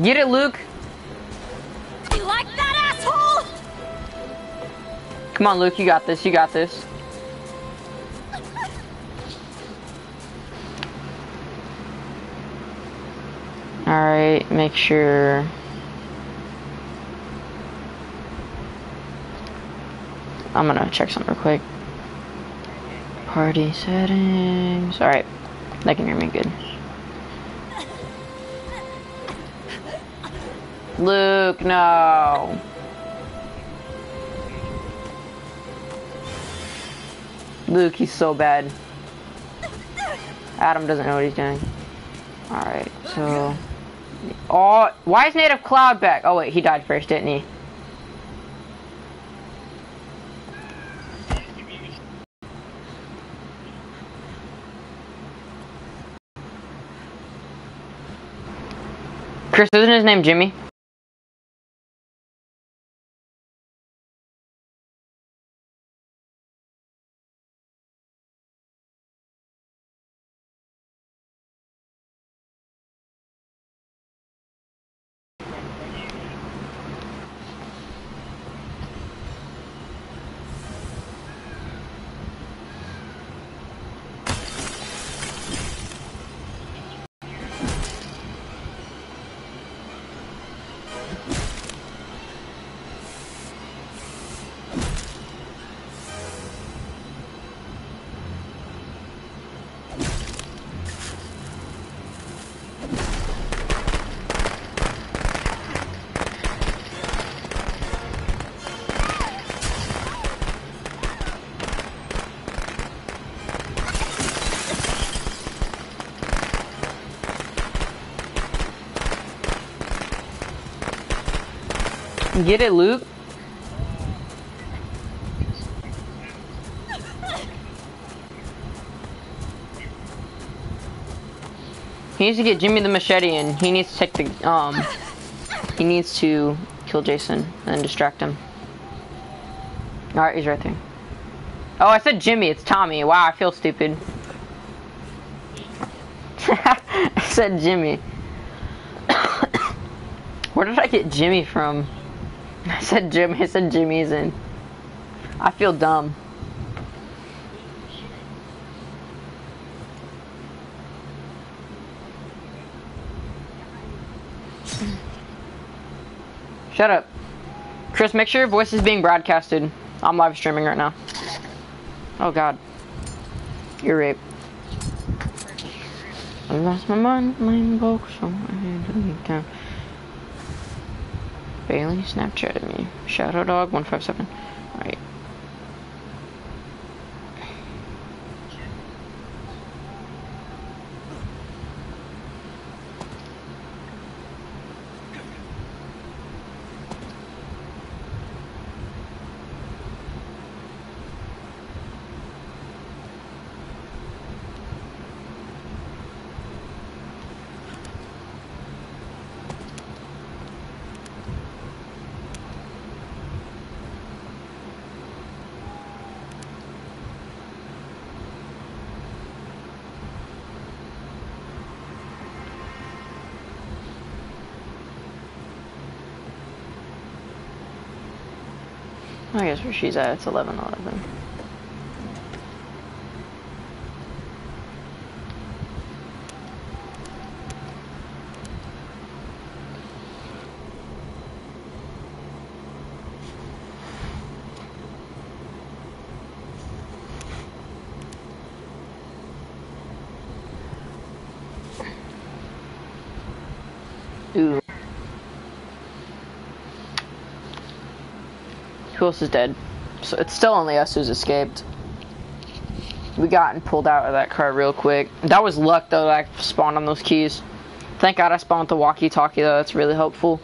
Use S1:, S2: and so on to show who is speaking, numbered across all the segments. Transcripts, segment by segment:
S1: Get it, Luke.
S2: You like that, asshole?
S1: Come on, Luke. You got this. You got this. Alright, make sure. I'm gonna check something real quick. Party settings. Alright, they can hear me good. Luke, no. Luke, he's so bad. Adam doesn't know what he's doing. Alright, so... Oh, why is Native Cloud back? Oh wait, he died first, didn't he? Chris, isn't his name Jimmy? Get it, Luke? He needs to get Jimmy the machete and he needs to take the, um, he needs to kill Jason and distract him. Alright, he's right there. Oh, I said Jimmy, it's Tommy. Wow, I feel stupid. I said Jimmy. Where did I get Jimmy from? I said Jimmy, I said Jimmy's in. I feel dumb. Shut up. Chris, make sure your voice is being broadcasted. I'm live streaming right now. Oh god. You're rape. I lost my mind, my so I had to leave town. Bailey Snapchatted me. Shadow Dog 157. Alright. I guess where she's at, it's 11 11. Ooh. Who else is dead? So it's still only us who's escaped. We got and pulled out of that car real quick. That was luck though that I spawned on those keys. Thank God I spawned the walkie-talkie though. That's really helpful.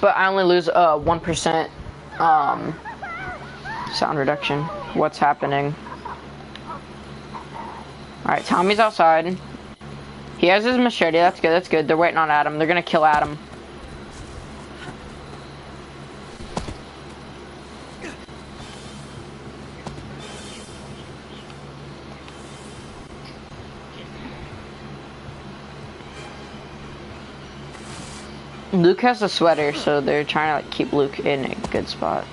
S1: But I only lose uh 1% um sound reduction. What's happening? Alright, Tommy's outside. He has his machete. That's good. That's good. They're waiting on Adam. They're gonna kill Adam. Luke has a sweater, so they're trying to like keep Luke in a good spot.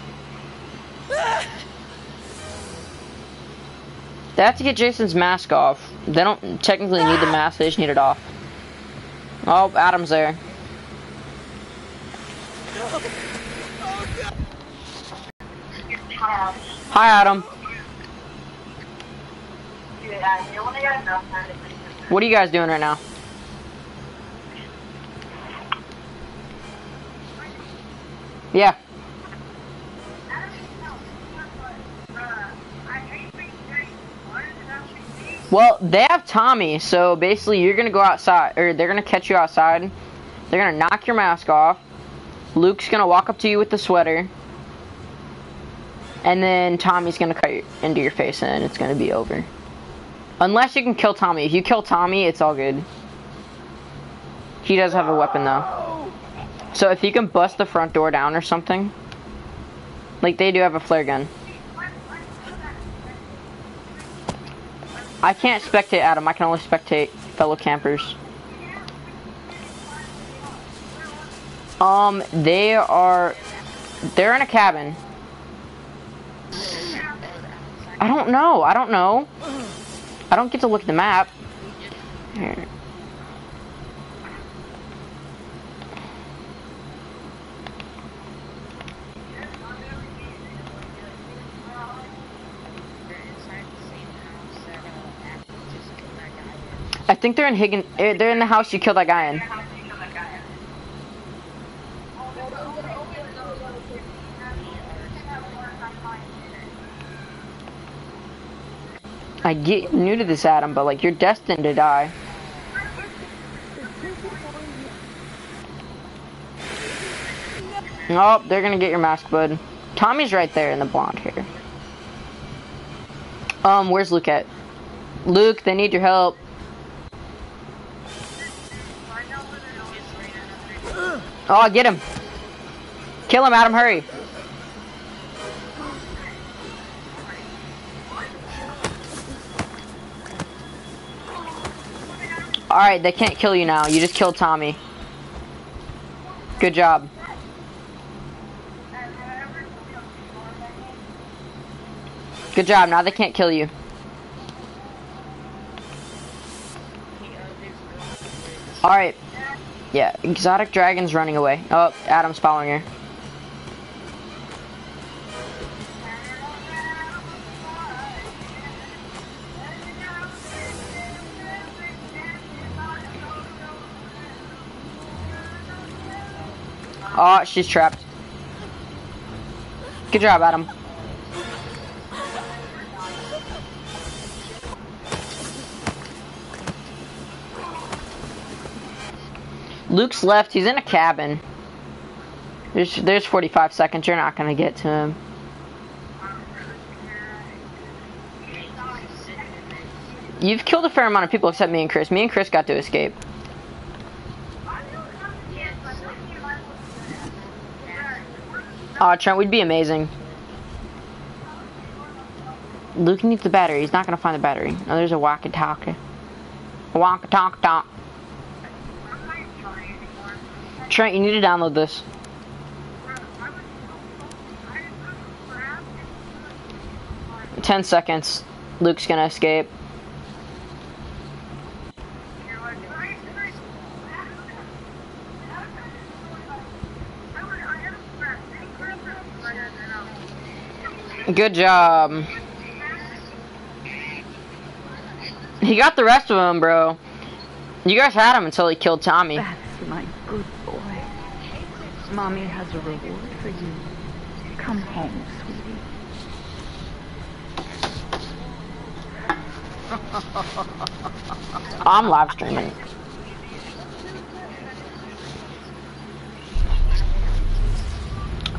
S1: They have to get Jason's mask off. They don't technically need the mask, they just need it off. Oh, Adam's there. Hi, Adam. What are you guys doing right now? Yeah. Well, they have Tommy, so basically you're gonna go outside, or they're gonna catch you outside. They're gonna knock your mask off. Luke's gonna walk up to you with the sweater. And then Tommy's gonna cut into your face and it's gonna be over. Unless you can kill Tommy. If you kill Tommy, it's all good. He does have a weapon though. So if you can bust the front door down or something. Like they do have a flare gun. I can't spectate Adam, I can only spectate fellow campers. Um, they are, they're in a cabin. I don't know, I don't know. I don't get to look at the map. Here. I think they're in Higgin. eh, They're in the house you killed that guy in. I get new to this, Adam, but like you're destined to die. Oh, they're gonna get your mask, bud. Tommy's right there in the blonde hair. Um, where's Luke at? Luke, they need your help. Oh, get him. Kill him, Adam, hurry. Alright, they can't kill you now. You just killed Tommy. Good job. Good job, now they can't kill you. Alright. Yeah, exotic dragon's running away. Oh, Adam's following her. Oh, she's trapped. Good job, Adam. Luke's left. He's in a cabin. There's, there's 45 seconds. You're not going to get to him. You've killed a fair amount of people except me and Chris. Me and Chris got to escape. Aw, Trent, we'd be amazing. Luke needs the battery. He's not going to find the battery. Oh, there's a walkie-talkie. A walkie-talkie-talk. Trent, you need to download this. Ten seconds. Luke's gonna escape. Good job. He got the rest of them, bro. You guys had him until he killed Tommy.
S3: That's. Mommy has a reward for you. Come home, sweetie.
S1: I'm live streaming.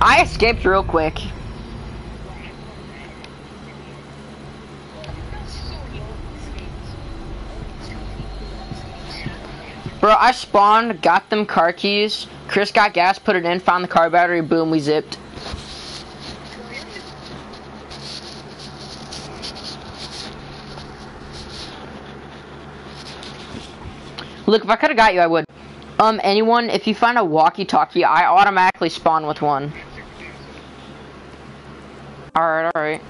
S1: I escaped real quick. Bro, I spawned, got them car keys. Chris got gas, put it in, found the car battery, boom, we zipped. Look, if I could have got you, I would. Um, anyone, if you find a walkie-talkie, I automatically spawn with one. Alright, alright.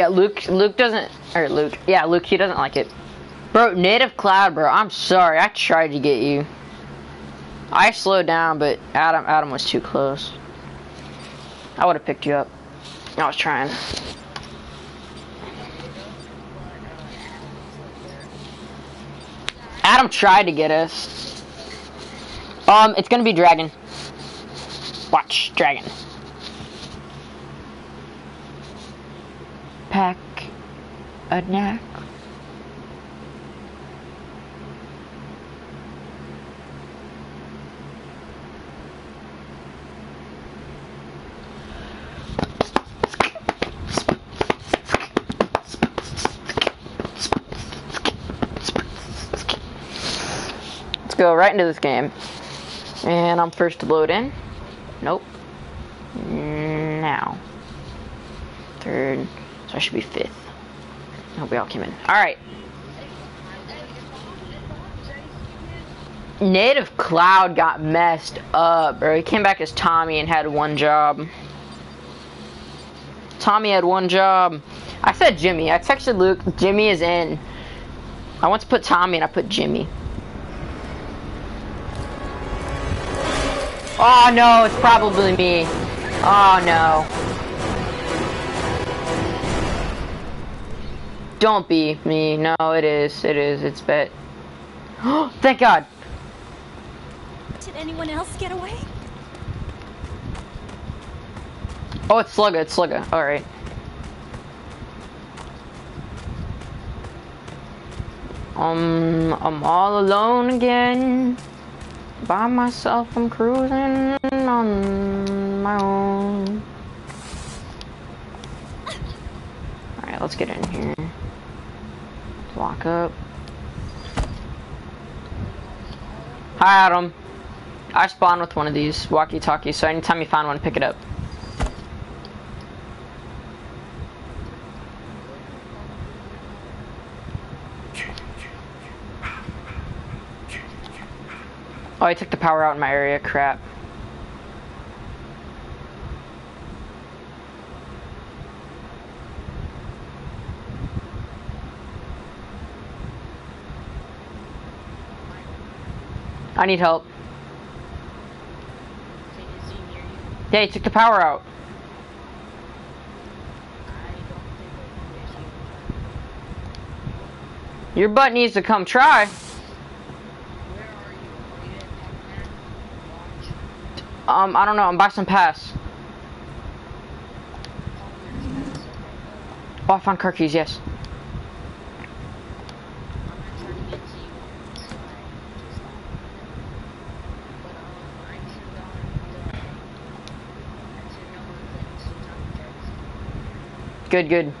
S1: Yeah, Luke. Luke doesn't. Or Luke. Yeah, Luke. He doesn't like it. Bro, native cloud, bro. I'm sorry. I tried to get you. I slowed down, but Adam. Adam was too close. I would have picked you up. I was trying. Adam tried to get us. Um, it's gonna be dragon. Watch, dragon. Pack a knack. Let's go right into this game. And I'm first to load in. Nope. Now. Third. Should be fifth. I hope we all came in. Alright. Native Cloud got messed up, bro. He came back as Tommy and had one job. Tommy had one job. I said Jimmy. I texted Luke. Jimmy is in. I want to put Tommy and I put Jimmy. Oh no, it's probably me. Oh no. Don't be me. No, it is. It is. It's bet. Oh, thank God.
S2: Did anyone else get away?
S1: Oh, it's Slugga. It's Slugga. All right. Um, I'm all alone again. By myself, I'm cruising on my own. Alright, let's get in here. Lock up. Hi, Adam. I spawned with one of these walkie-talkies, so anytime you find one, pick it up. Oh, I took the power out in my area. Crap. I need help. Yeah, he took the power out. Your butt needs to come try. Um, I don't know. I'm by some pass. Oh, I found car keys. Yes. Good, good.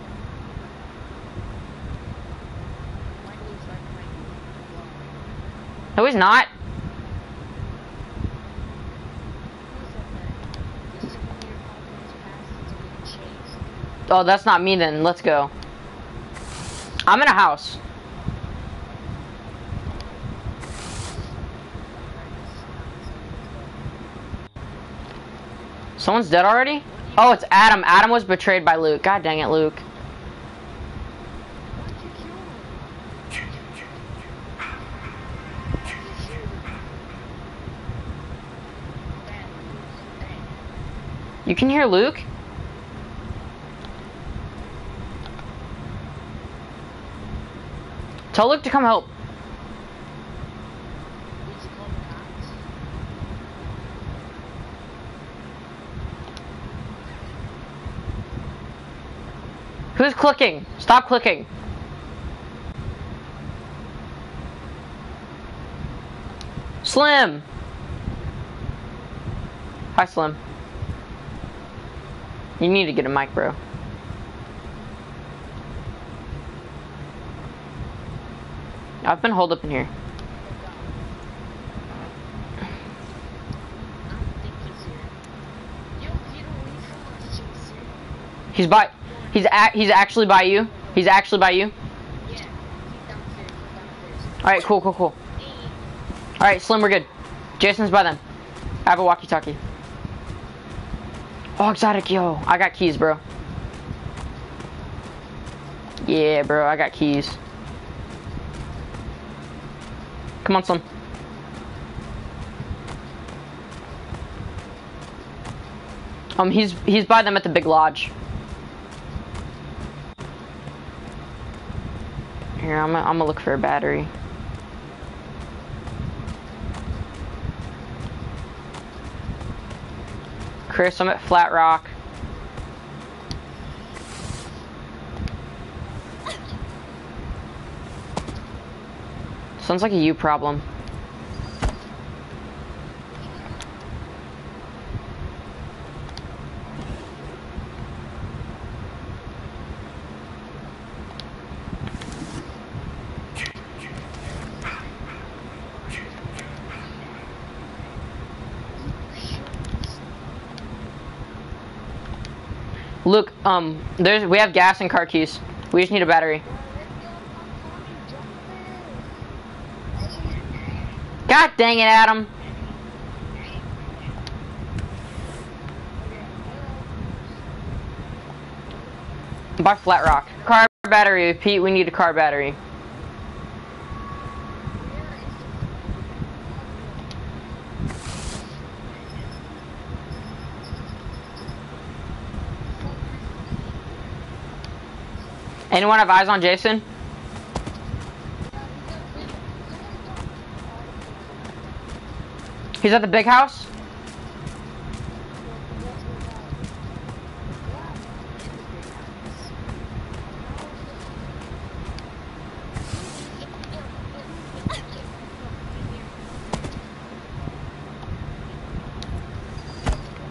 S1: No, he's not. Oh, that's not me then. Let's go. I'm in a house. Someone's dead already? Oh, it's Adam. Adam was betrayed by Luke. God dang it, Luke. You can hear Luke? Tell Luke to come help. Who's clicking? Stop clicking. Slim! Hi, Slim. You need to get a mic, bro. I've been holed up in here. He's by. He's at. He's actually by you. He's actually by you. Yeah. All right. Cool. Cool. Cool. All right, Slim. We're good. Jason's by them. I have a walkie-talkie. Oh, exotic, yo. I got keys, bro. Yeah, bro. I got keys. Come on, Slim. Um, he's he's by them at the big lodge. Here, I'm gonna, look for a battery. Chris, I'm at Flat Rock. Sounds like a you problem. Luke, um, there's we have gas and car keys. We just need a battery. God dang it, Adam. By Flat Rock. Car battery. Pete, we need a car battery. Anyone have eyes on Jason? He's at the big house?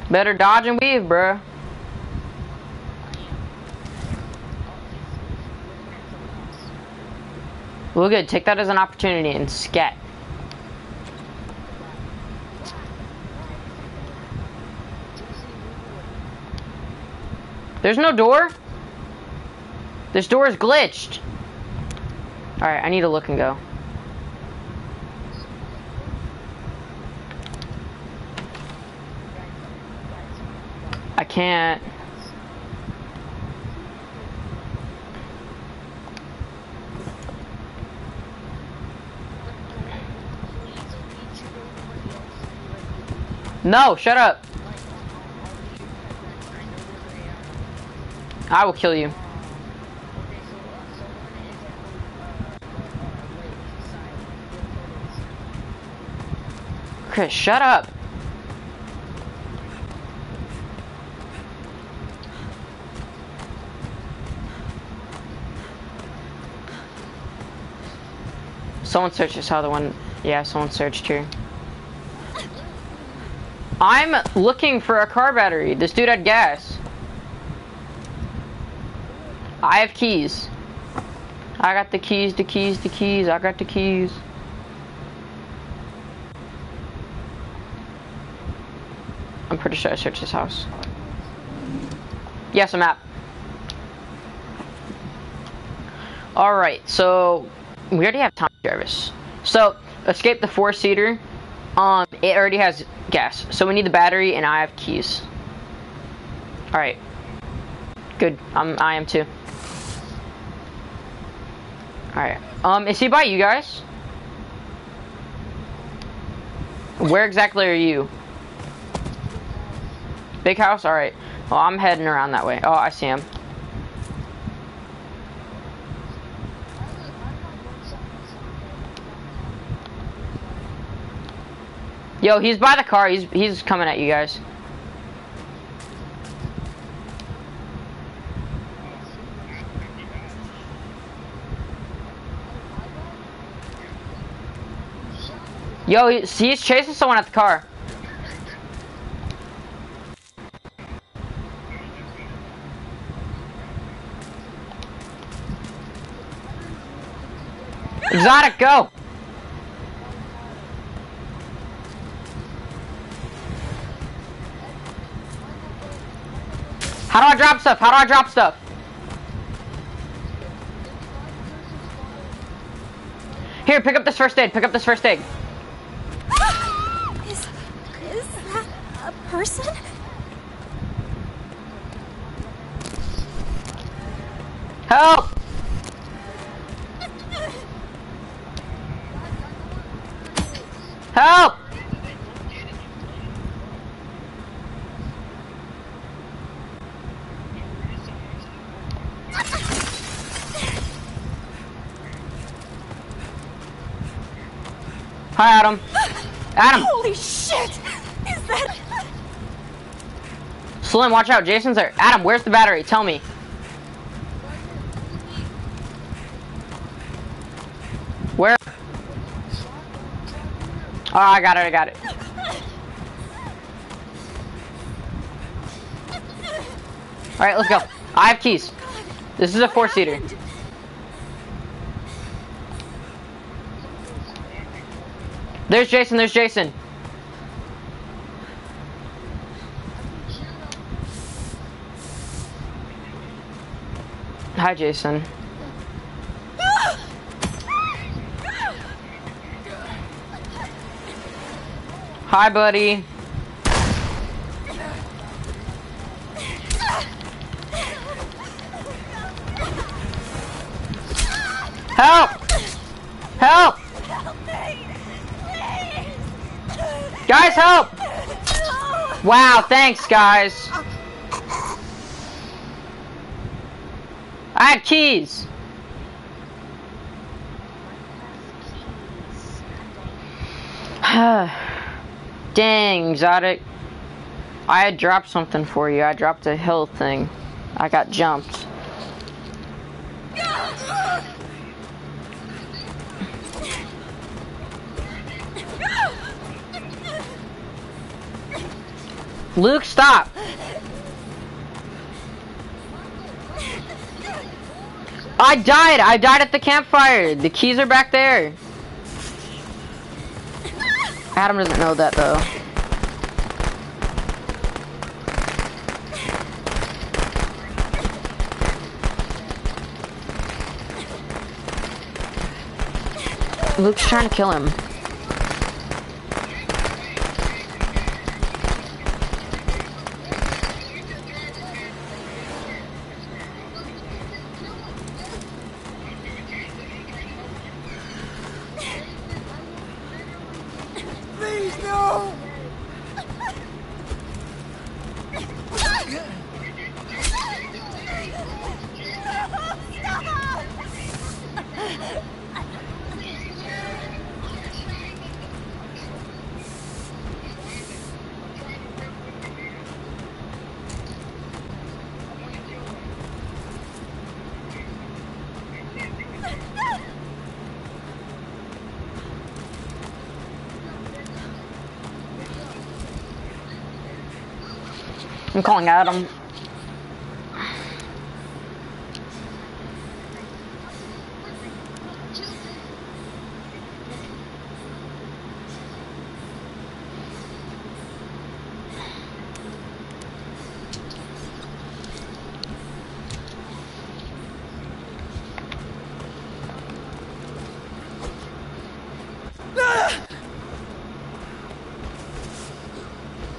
S1: Better dodge and weave, bruh. Well, good. Take that as an opportunity and scat. There's no door? This door is glitched. Alright, I need to look and go. I can't. No, shut up. I will kill you. Chris, shut up. Someone searched this other one. Yeah, someone searched here. I'm looking for a car battery. This dude had gas. I have keys. I got the keys, the keys, the keys. I got the keys. I'm pretty sure I searched this house. Yes, a map. Alright, so we already have Tommy Jarvis. So, escape the four-seater. Um, it already has gas. So we need the battery and I have keys. Alright. Good. I'm, I am too. Alright. Um, is he by you guys? Where exactly are you? Big house? Alright. Well, I'm heading around that way. Oh, I see him. Yo, he's by the car. He's he's coming at you guys. Yo, he's chasing someone at the car. Exotic, go! How do I drop stuff? How do I drop stuff? Here, pick up this first aid. Pick up this first aid.
S2: Is, is that a person?
S1: Help! Help! Hi, Adam. Adam!
S2: Holy shit! Is that...
S1: Slim, watch out. Jason's there. Adam, where's the battery? Tell me. Where? Oh, I got it. I got it. All right, let's go. I have keys. This is a four-seater. There's Jason. There's Jason. Hi, Jason. Hi, buddy. Help! Wow, thanks, guys. I have keys. Dang, Exotic. I had dropped something for you. I dropped a hill thing. I got jumped. Luke, stop! I died! I died at the campfire! The keys are back there! Adam doesn't know that though. Luke's trying to kill him. I'm calling Adam.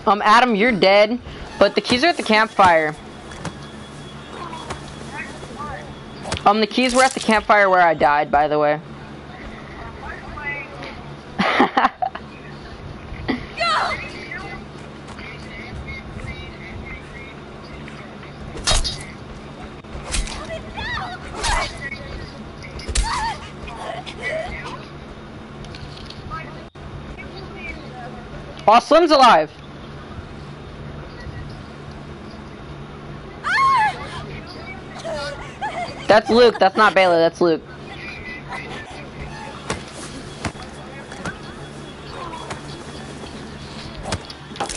S1: Um, Adam, you're dead, but the keys are at the campfire. Um, the keys were at the campfire where I died, by the way. oh, Slim's alive. That's Luke. That's not Bailey. That's Luke.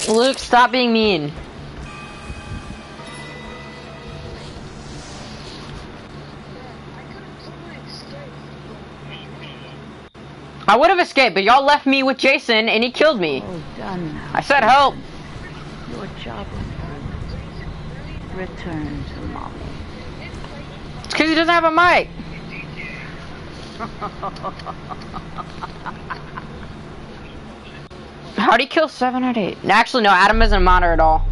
S1: Luke, stop being mean. I would have escaped, but y'all left me with Jason and he killed me.
S3: Oh, now.
S1: I said help.
S3: Your job. Return to mommy.
S1: It's because he doesn't have a mic. How'd he kill seven out of eight? Actually, no, Adam isn't a modder at all.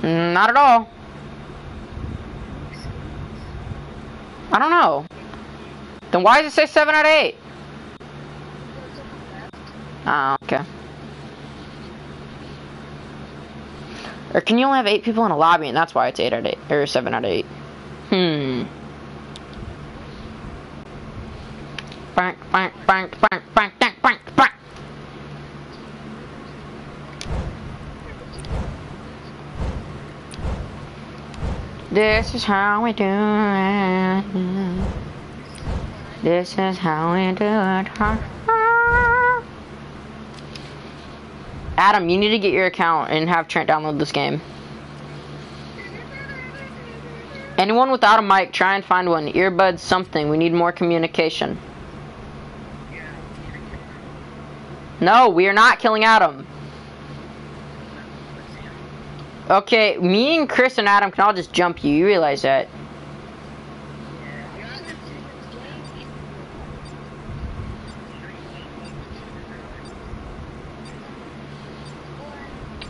S1: Mm, Not at all. I don't know. Then why does it say seven out of eight? Oh, okay. Or can you only have eight people in a lobby and that's why it's eight out of eight or seven out of eight? Hmm. Bank, bank, bank, bank, bank, bank, bank, bank. This is how we do it. This is how we do it. Adam, you need to get your account and have Trent download this game. Anyone without a mic, try and find one. Earbuds, something. We need more communication. No, we are not killing Adam. Okay, me and Chris and Adam can all just jump you. You realize that?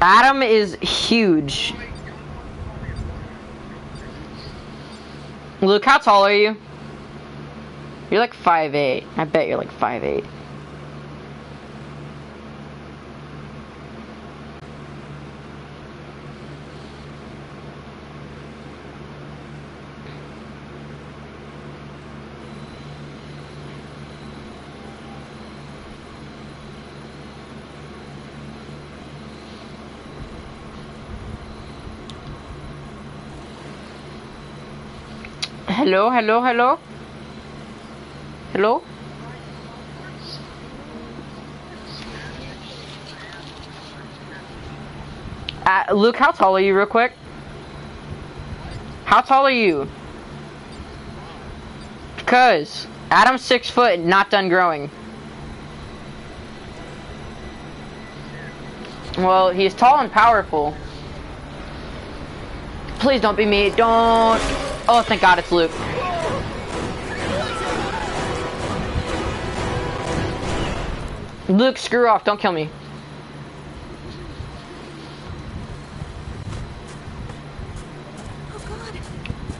S1: Adam is huge. Luke, how tall are you? You're like 5'8". I bet you're like 5'8". Hello, hello, hello? Hello? Uh, Luke, how tall are you, real quick? How tall are you? Because Adam's six foot, not done growing. Well, he's tall and powerful. Please don't be me. Don't. Oh, thank God it's Luke. Luke, screw off. Don't kill me.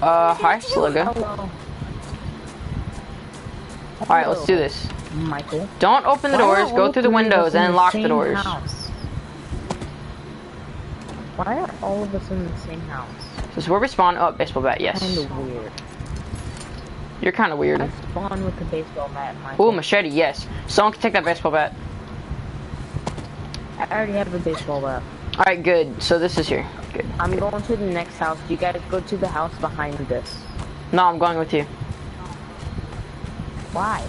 S2: Oh
S1: Uh, hi, Slugga. Alright, let's do this.
S3: Michael.
S1: Don't open the doors, go through the windows, and
S3: the
S1: lock the
S3: same
S1: doors.
S3: house? Why are all of us in the same house?
S1: Is where we spawn. Oh, baseball bat, yes.
S3: Kind of weird.
S1: You're kind of weird.
S3: I spawned with the baseball bat.
S1: Ooh, machete, yes. Someone can take that baseball bat.
S3: I already have a baseball bat.
S1: Alright, good. So this is here. Good.
S3: I'm going to the next house. You guys go to the house behind this.
S1: No, I'm going with you.
S3: Why?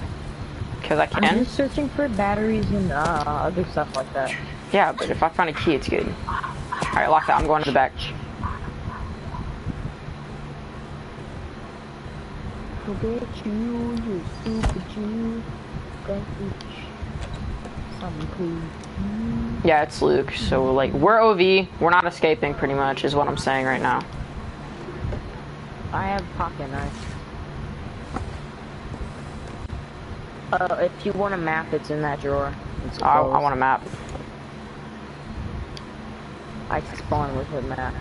S1: Because I can.
S3: I'm just searching for batteries and uh, other stuff like that.
S1: Yeah, but if I find a key, it's good. Alright, lock that. I'm going to the back.
S3: Forget you, you stupid you. Go eat something cool.
S1: Yeah, it's Luke. So, like, we're OV. We're not escaping, pretty much, is what I'm saying right now.
S3: I have pocket knife. Uh, if you want a map, it's in that drawer.
S1: I, I want a map.
S3: I spawn with a map.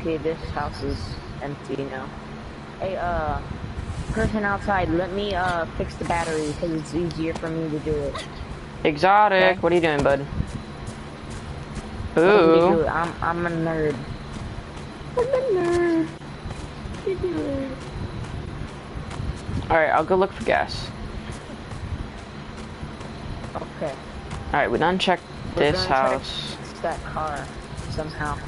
S3: Okay, this house is empty now. Hey, uh, person outside, let me, uh, fix the battery, because it's easier for me to do it.
S1: Exotic.
S3: Okay.
S1: What are you doing, bud?
S3: Do
S1: Ooh.
S3: I'm, I'm a nerd. I'm a nerd. You do it.
S1: Alright, I'll go look for gas.
S3: Okay.
S1: Alright, we done checked
S3: We're
S1: this house.
S3: fix that car somehow.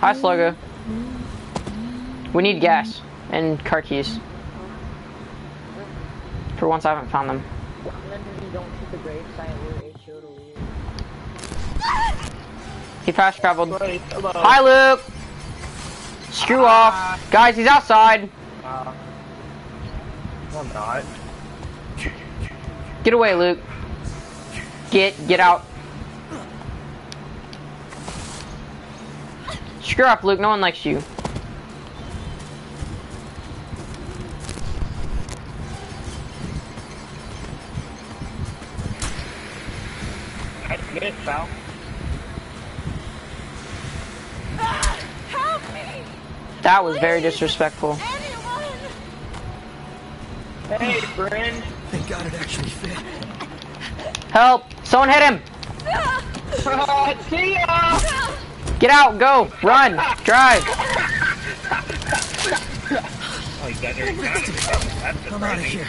S1: Hi, Sluggo. We need gas and car keys. For once, I haven't found them.
S3: Literally don't shoot the grave site where it showed a weird.
S1: He fast traveled.
S3: Hello.
S1: Hi, Luke. Screw off. Guys, he's outside.
S4: Uh, well, not.
S1: Get away, Luke. Get, get out. Screw off, Luke. No one likes you.
S4: I get it, pal.
S2: Ah, help me!
S1: That was very disrespectful.
S2: Anyone!
S4: Hey, friend.
S5: Thank God it actually fit.
S1: Help! Someone hit him!
S4: See ya!
S1: Get out, go, run, drive.
S4: You got your That's
S5: I'm out of here.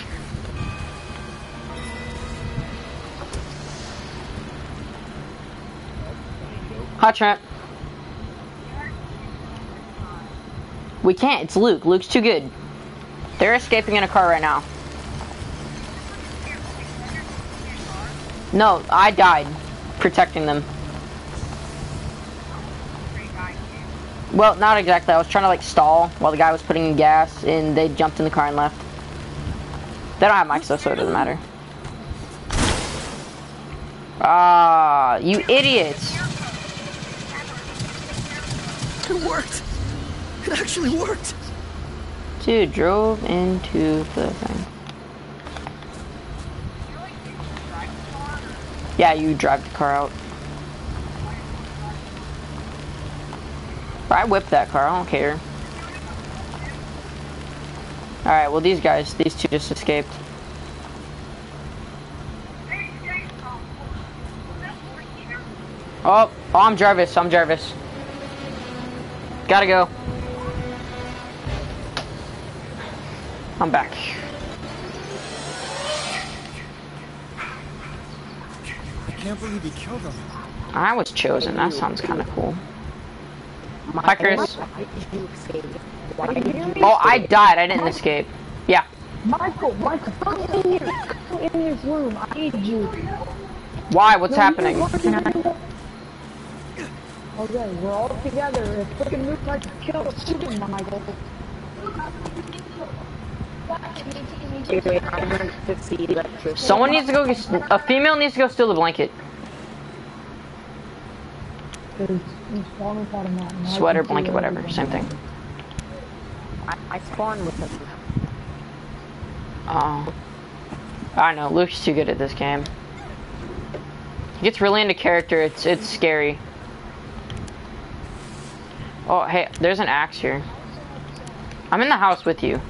S1: Hi, Trent. We can't, it's Luke. Luke's too good. They're escaping in a car right now. No, I died protecting them. Well, not exactly. I was trying to like stall while the guy was putting in gas and they jumped in the car and left. They don't have mics though, so it doesn't matter. Ah, you idiots.
S5: It worked. It actually worked.
S1: Dude drove into the thing. Yeah, you drive the car out. I whipped that car, I don't care. Alright, well these guys, these two just escaped. Oh, oh I'm Jarvis, I'm Jarvis. Gotta go. I'm back.
S5: I can't believe he killed him.
S1: I was chosen. That sounds kind of cool. Hi, Chris.
S3: Why did you escape? Why did you
S1: Oh, I died. I didn't escape. Yeah.
S3: Michael, Michael, come in here. Come in this room. I need you.
S1: Why? What's happening?
S3: Okay, we're all together. It freaking looks like you killed a student, Michael. Wait, wait, I'm going to fix the electricity.
S1: Someone needs to go. Get, a female needs to go steal the blanket. Sweater, blanket, whatever. Same thing.
S3: I, I spawned with him.
S1: Oh. I know. Luke's too good at this game. He gets really into character. It's it's scary. Oh, hey, there's an axe here. I'm in the house with you.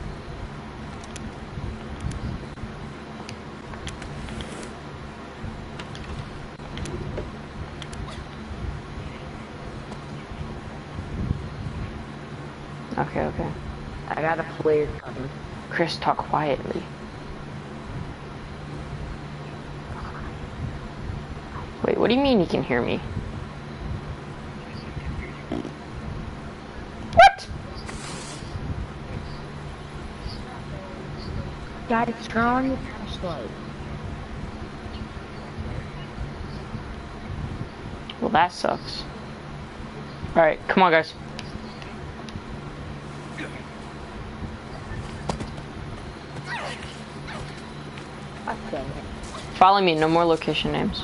S1: Okay, okay.
S3: I got a flare gun.
S1: Chris, talk quietly. Wait, what do you mean you can hear me? What?
S3: Guys, turn on your flashlight.
S1: Well, that sucks. Alright, come on, guys. Follow me, no more location names.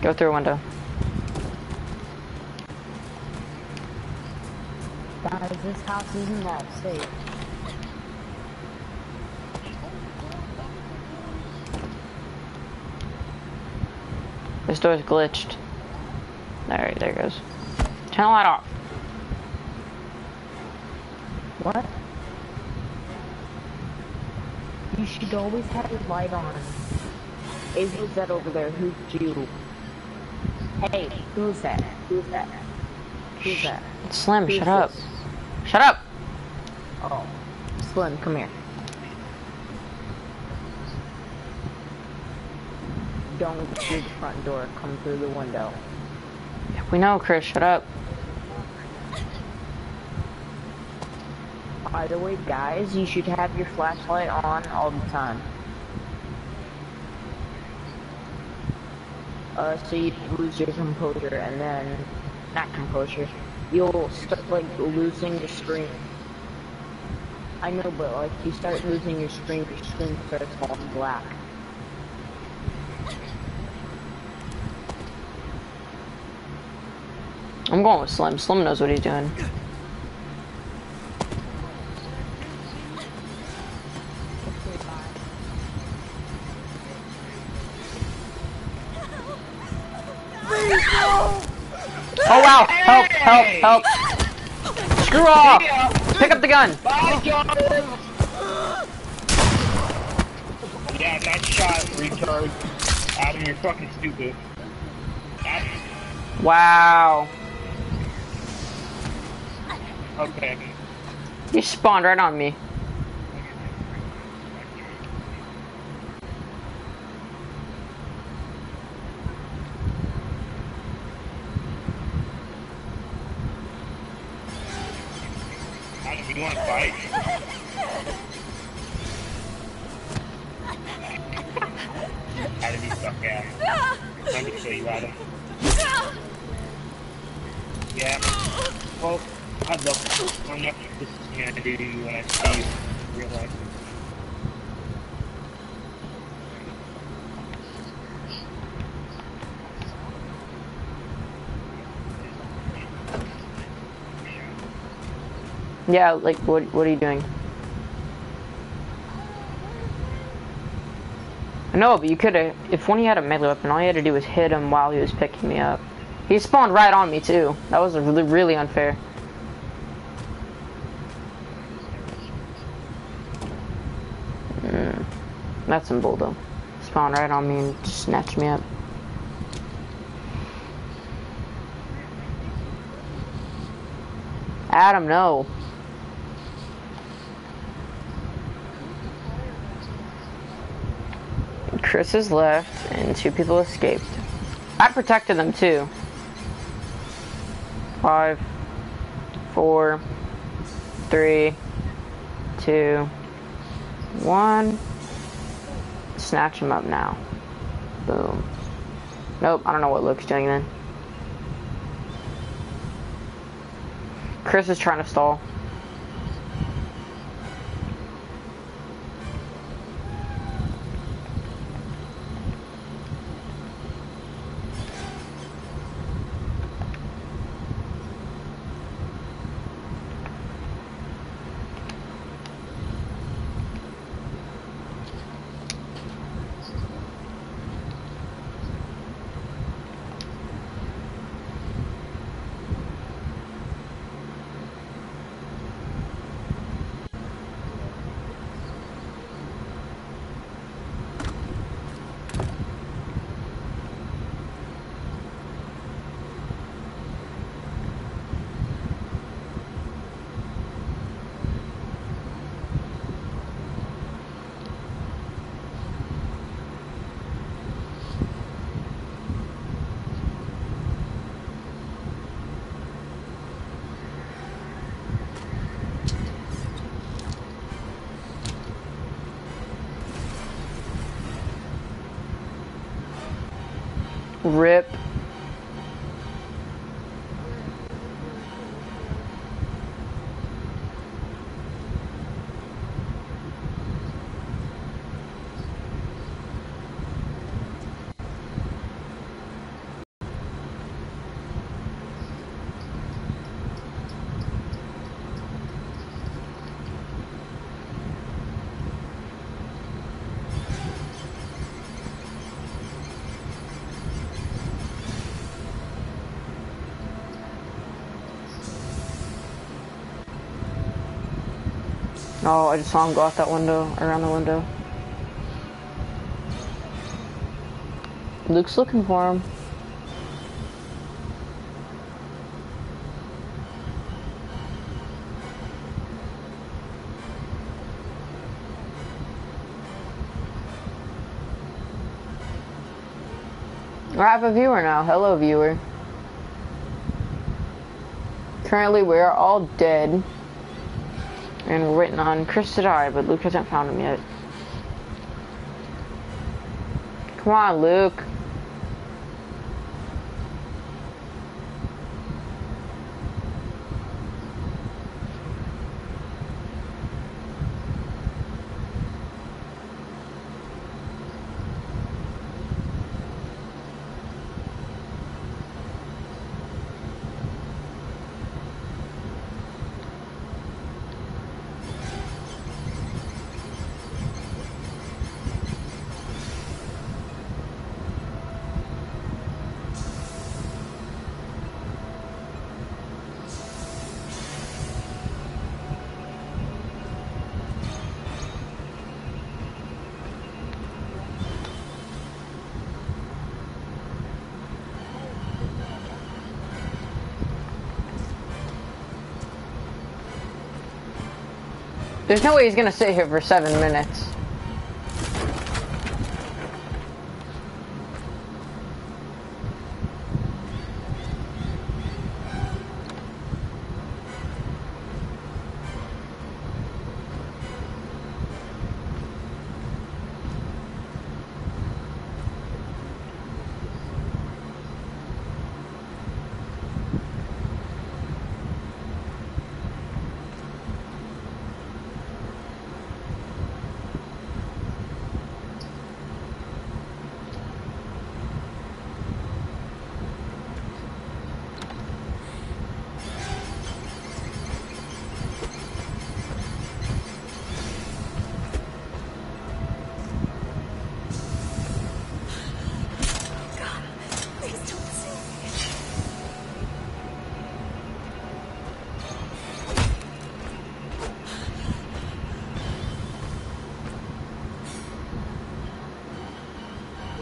S1: Go through a window.
S3: Guys, this house isn't that safe.
S1: This door's glitched. Alright, there it goes. Turn the light off.
S3: What? You should always have your light on. Hey, who's that over there? Who's you? Hey, who's that? Who's that? Who's that?
S1: Slim,
S3: Who's
S1: shut up. Shut up!
S3: Oh. Slim, come here. Don't go through the front door, come through the window.
S1: We know, Chris, shut up.
S3: By the way, guys, you should have your flashlight on all the time. uh, so you lose your composure, and then not composure. You'll start like losing your screen. I know, but like you start losing your screen, your screen starts all black.
S1: I'm going with Slim. Slim knows what he's doing. Help! Help! Screw off! Uh, Pick up the gun!
S4: Bye, Yeah, nice shot, retard. Adam, you're fucking stupid. Adam,
S1: Wow!
S4: okay.
S1: You spawned right on me.
S4: Yeah,
S1: like what? What are you doing? Know, but you could have. If when he had a melee weapon, all you had to do was hit him while he was picking me up. He spawned right on me too. That was really, really unfair. Mm, that's some bull though. Spawned right on me and snatched me up. Adam, no. Chris is left, and two people escaped. I protected them too. Five, four, three, two, one. Snatch him up now. Boom. Nope, I don't know what Luke's doing then. Chris is trying to stall. Rip. Oh, I just saw him go out that window, around the window. Luke's looking for him. I have a viewer now. Hello, viewer. Currently, we are all dead. And waiting on Chris die, but Luke hasn't found him yet. Come on, Luke.
S2: There's no way he's gonna sit here for seven minutes.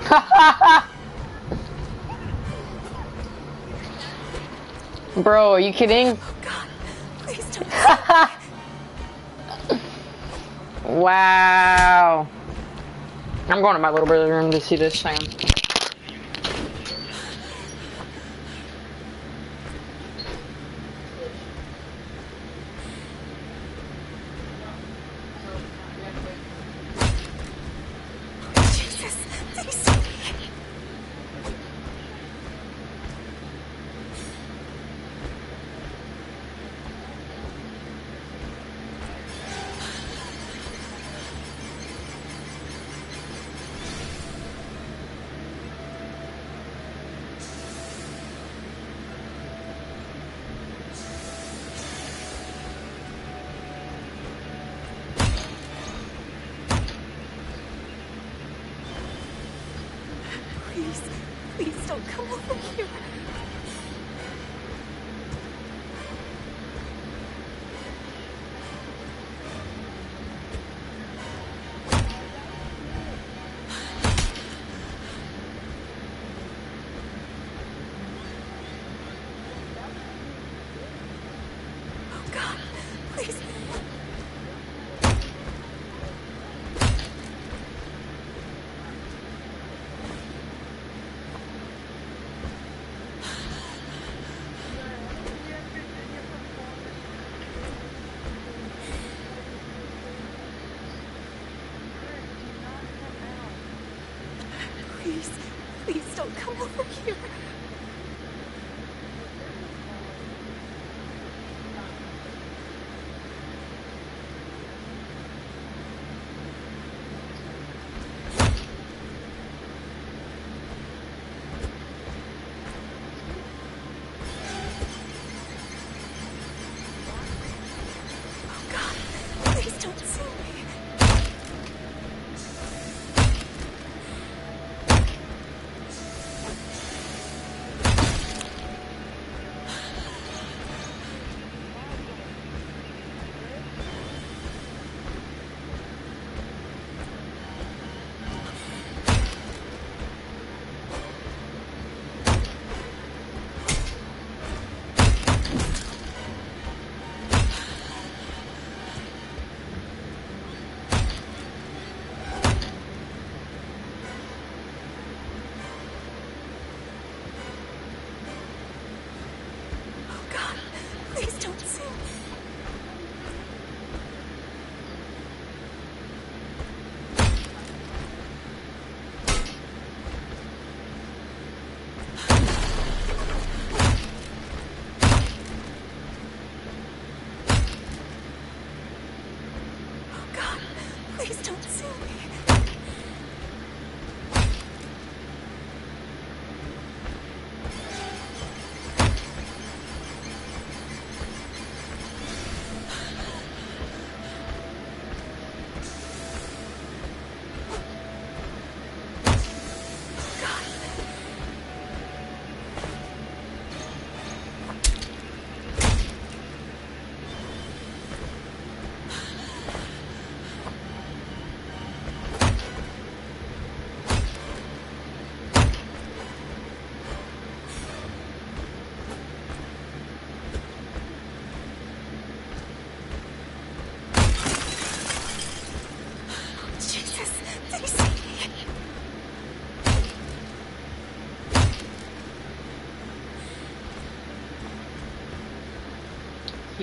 S2: Bro, are you kidding?
S1: Oh, God, please don't.
S2: Wow. I'm going to my little brother's room to see this thing.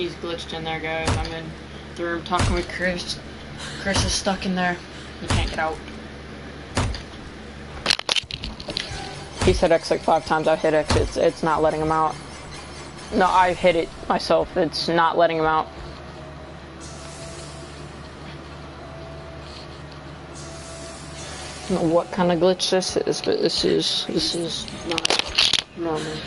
S1: He's glitched in there, guys. I'm in the room talking with Chris. Chris is stuck in there. He can't get out. He said X like five times. I hit X. It's it's not letting him out. No, I hit it myself. It's not letting him out. Know what kind of glitch this is, but this is this is not normal.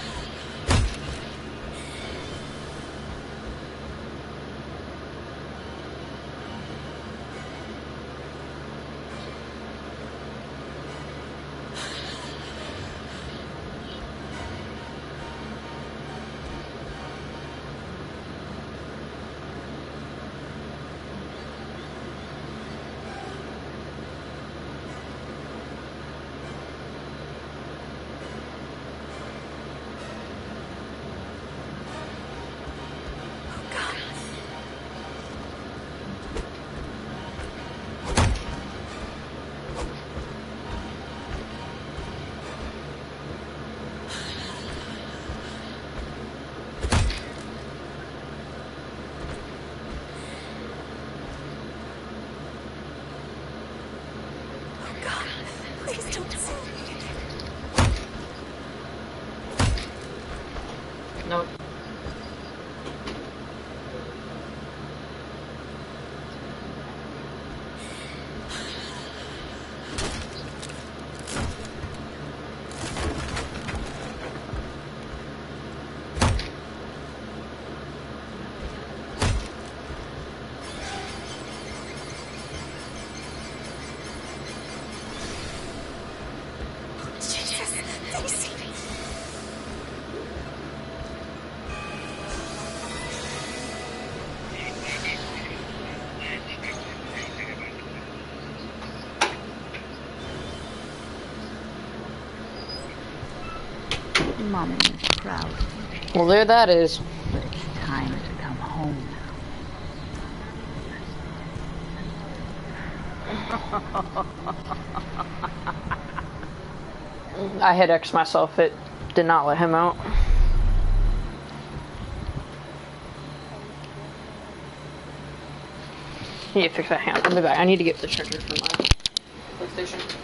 S3: Is proud,
S1: Well, there that is.
S3: but it's time to come home.
S1: I hit X myself. It did not let him out. I need to fix that hand. I'll be back. I need to get the charger for my PlayStation.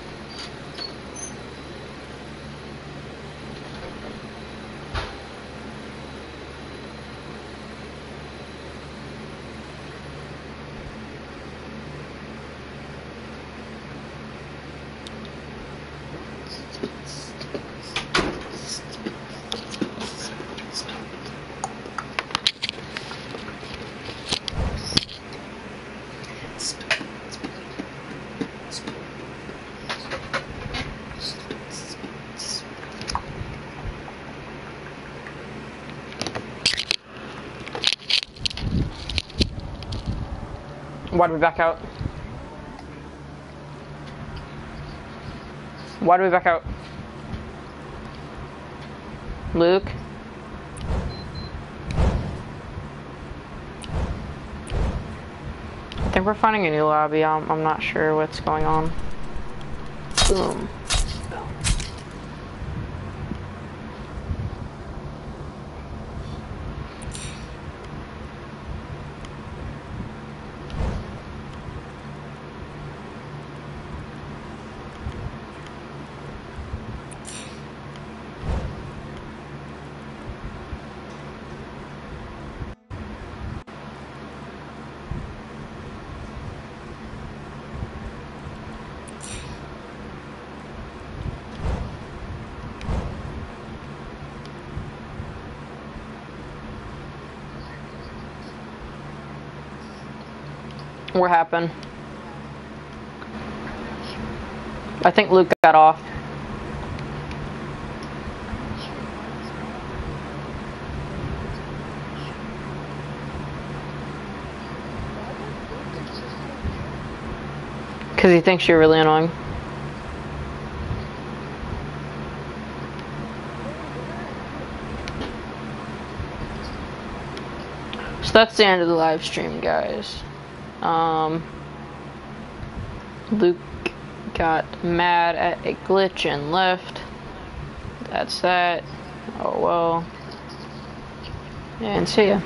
S1: Why do we back out? Why do we back out? Luke? I think we're finding a new lobby. I'm, I'm not sure what's going on. Boom. What happened? I think Luke got off. Because he thinks you're really annoying. So that's the end of the live stream, guys. Um, Luke got mad at a glitch and left. That's that. Oh well. And see ya.